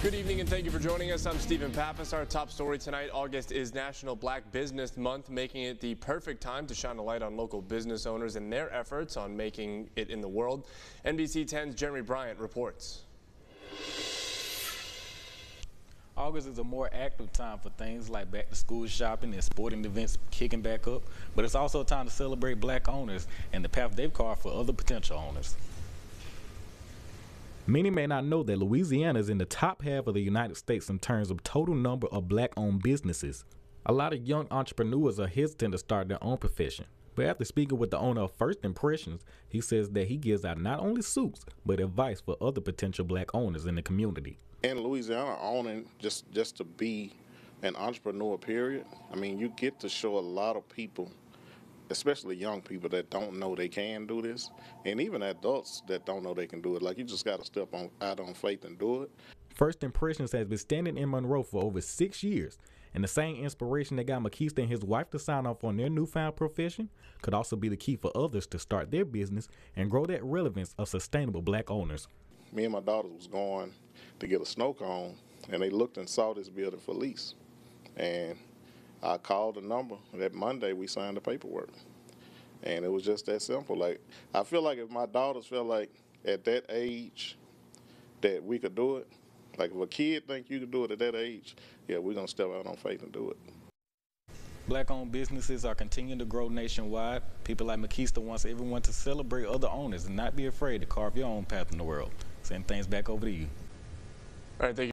Good evening and thank you for joining us. I'm Stephen Pappas. Our top story tonight, August is National Black Business Month, making it the perfect time to shine a light on local business owners and their efforts on making it in the world. NBC 10's Jeremy Bryant reports. August is a more active time for things like back to school shopping and sporting events kicking back up, but it's also a time to celebrate black owners and the path they've carved for other potential owners. Many may not know that Louisiana is in the top half of the United States in terms of total number of black owned businesses. A lot of young entrepreneurs are hesitant to start their own profession. But after speaking with the owner of First Impressions, he says that he gives out not only suits, but advice for other potential black owners in the community. In Louisiana, owning just just to be an entrepreneur, period. I mean, you get to show a lot of people especially young people that don't know they can do this, and even adults that don't know they can do it. Like you just got to step on out on faith and do it. First Impressions has been standing in Monroe for over six years, and the same inspiration that got Makista and his wife to sign off on their newfound profession could also be the key for others to start their business and grow that relevance of sustainable black owners. Me and my daughters was going to get a snow cone, and they looked and saw this building for lease, and I called the number. That Monday we signed the paperwork, and it was just that simple. Like I feel like if my daughters felt like at that age that we could do it, like if a kid think you could do it at that age, yeah, we're gonna step out on faith and do it. Black-owned businesses are continuing to grow nationwide. People like Makista wants everyone to celebrate other owners and not be afraid to carve your own path in the world. Send things back over to you. All right, thank you.